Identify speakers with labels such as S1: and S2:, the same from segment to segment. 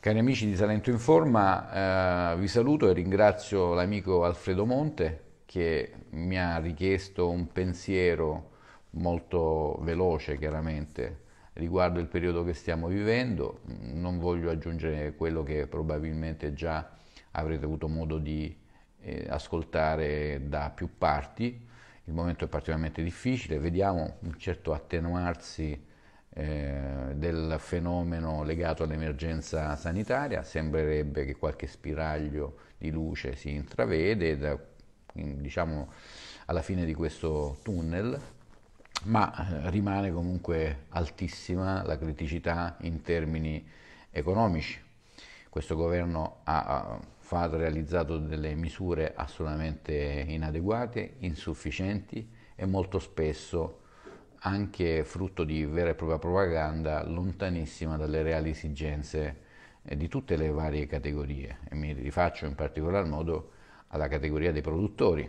S1: Cari amici di Salento in Forma, eh, vi saluto e ringrazio l'amico Alfredo Monte che mi ha richiesto un pensiero molto veloce chiaramente riguardo il periodo che stiamo vivendo. Non voglio aggiungere quello che probabilmente già avrete avuto modo di eh, ascoltare da più parti. Il momento è particolarmente difficile, vediamo un certo attenuarsi eh, del fenomeno legato all'emergenza sanitaria, sembrerebbe che qualche spiraglio di luce si intravede da, diciamo, alla fine di questo tunnel, ma eh, rimane comunque altissima la criticità in termini economici. Questo governo ha, ha realizzato delle misure assolutamente inadeguate, insufficienti e molto spesso anche frutto di vera e propria propaganda lontanissima dalle reali esigenze eh, di tutte le varie categorie. E mi rifaccio in particolar modo alla categoria dei produttori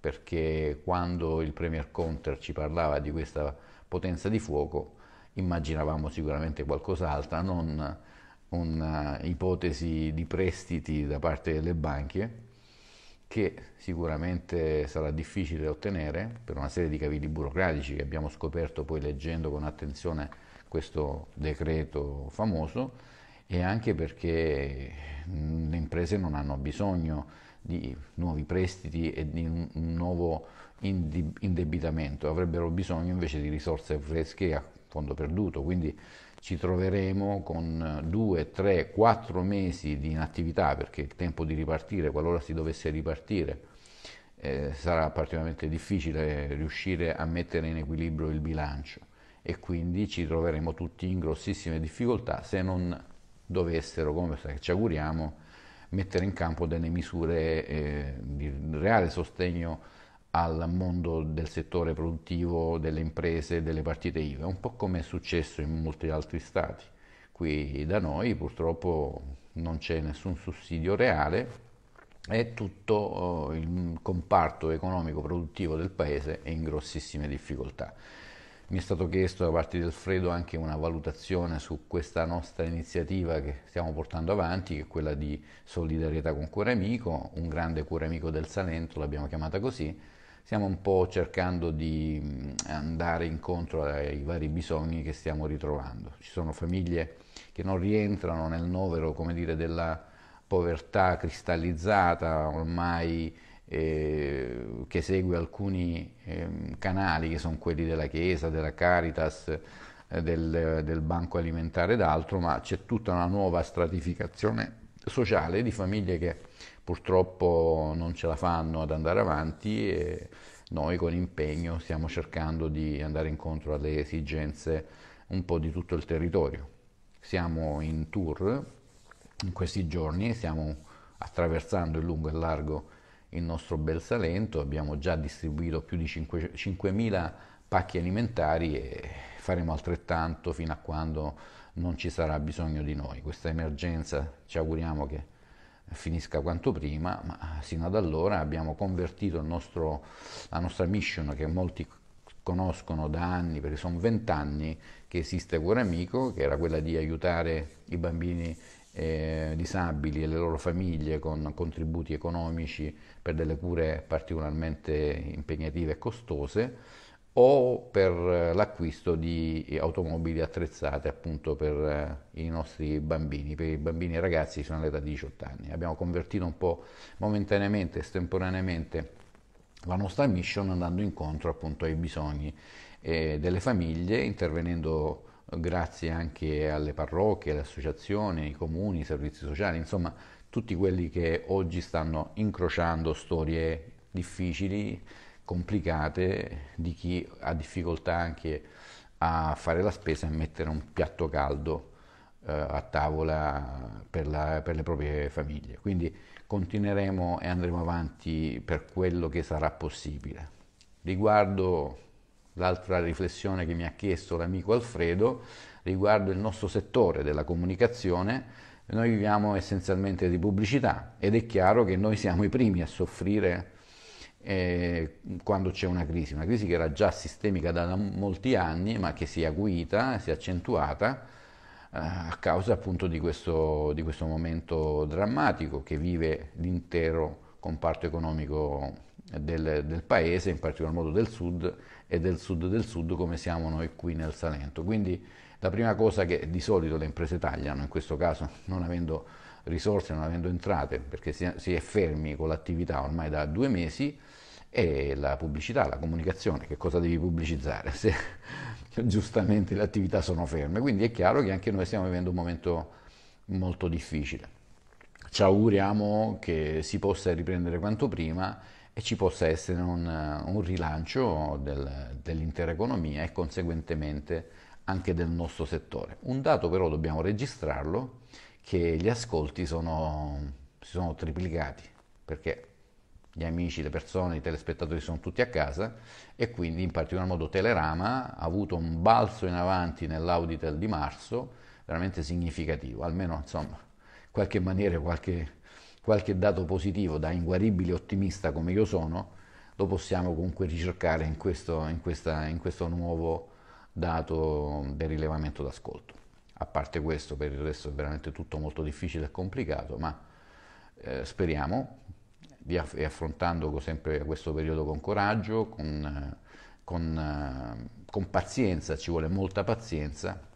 S1: perché quando il Premier Conter ci parlava di questa potenza di fuoco immaginavamo sicuramente qualcos'altro, non un'ipotesi di prestiti da parte delle banche che sicuramente sarà difficile ottenere per una serie di cavilli burocratici che abbiamo scoperto poi leggendo con attenzione questo decreto famoso e anche perché le imprese non hanno bisogno di nuovi prestiti e di un nuovo indebitamento, avrebbero bisogno invece di risorse fresche fondo perduto, quindi ci troveremo con due, tre, quattro mesi di inattività perché il tempo di ripartire, qualora si dovesse ripartire, eh, sarà particolarmente difficile riuscire a mettere in equilibrio il bilancio. E quindi ci troveremo tutti in grossissime difficoltà se non dovessero, come ci auguriamo, mettere in campo delle misure eh, di reale sostegno al mondo del settore produttivo, delle imprese, delle partite IVA, un po' come è successo in molti altri stati. Qui da noi purtroppo non c'è nessun sussidio reale e tutto oh, il comparto economico produttivo del paese è in grossissime difficoltà. Mi è stato chiesto da parte di Alfredo anche una valutazione su questa nostra iniziativa che stiamo portando avanti, che è quella di solidarietà con Cuore Amico, un grande cuore amico del Salento, l'abbiamo chiamata così, stiamo un po' cercando di mm, andare incontro ai vari bisogni che stiamo ritrovando. Ci sono famiglie che non rientrano nel novero, dire, della povertà cristallizzata ormai eh, che segue alcuni eh, canali che sono quelli della Chiesa, della Caritas, eh, del, del Banco Alimentare ed altro, ma c'è tutta una nuova stratificazione sociale di famiglie che purtroppo non ce la fanno ad andare avanti e noi con impegno stiamo cercando di andare incontro alle esigenze un po' di tutto il territorio. Siamo in tour in questi giorni, stiamo attraversando in lungo e largo il nostro bel Salento, abbiamo già distribuito più di 5.000 pacchi alimentari e faremo altrettanto fino a quando non ci sarà bisogno di noi. Questa emergenza ci auguriamo che finisca quanto prima, ma sino ad allora abbiamo convertito nostro, la nostra mission che molti conoscono da anni, perché sono vent'anni che esiste Cuore Amico, che era quella di aiutare i bambini eh, disabili e le loro famiglie con contributi economici per delle cure particolarmente impegnative e costose o per eh, l'acquisto di automobili attrezzate appunto per eh, i nostri bambini, per i bambini e ragazzi fino all'età di 18 anni. Abbiamo convertito un po' momentaneamente, estemporaneamente la nostra mission andando incontro appunto ai bisogni eh, delle famiglie, intervenendo grazie anche alle parrocchie, alle associazioni, ai comuni, ai servizi sociali, insomma tutti quelli che oggi stanno incrociando storie difficili, complicate di chi ha difficoltà anche a fare la spesa e mettere un piatto caldo eh, a tavola per, la, per le proprie famiglie. Quindi continueremo e andremo avanti per quello che sarà possibile. Riguardo l'altra riflessione che mi ha chiesto l'amico Alfredo, riguardo il nostro settore della comunicazione, noi viviamo essenzialmente di pubblicità ed è chiaro che noi siamo i primi a soffrire eh, quando c'è una crisi, una crisi che era già sistemica da molti anni ma che si è acuita, si è accentuata a causa appunto di questo, di questo momento drammatico che vive l'intero comparto economico del, del, paese, in particolar modo del sud e del sud del sud come siamo noi qui nel Salento. Quindi la prima cosa che di solito le imprese tagliano, in questo caso non avendo risorse, non avendo entrate, perché si, è fermi con l'attività ormai da due mesi, è la pubblicità, la comunicazione, che cosa devi pubblicizzare se giustamente le attività sono ferme. Quindi è chiaro che anche noi stiamo vivendo un momento molto difficile. Ci auguriamo che si possa riprendere quanto prima e ci possa essere un, un rilancio del, dell'intera economia e conseguentemente anche del nostro settore. Un dato però dobbiamo registrarlo, che gli ascolti sono, si sono triplicati, perché gli amici, le persone, i telespettatori sono tutti a casa e quindi in particolar modo Telerama ha avuto un balzo in avanti nell'Auditel di marzo veramente significativo, almeno insomma, in qualche maniera qualche, qualche dato positivo da inguaribile ottimista come io sono, lo possiamo comunque ricercare in questo, in questa, in questo nuovo dato del rilevamento d'ascolto. A parte questo, per il resto è veramente tutto molto difficile e complicato, ma eh, speriamo di aff- e affrontando sempre questo periodo con coraggio, con, con, con pazienza, ci vuole molta pazienza,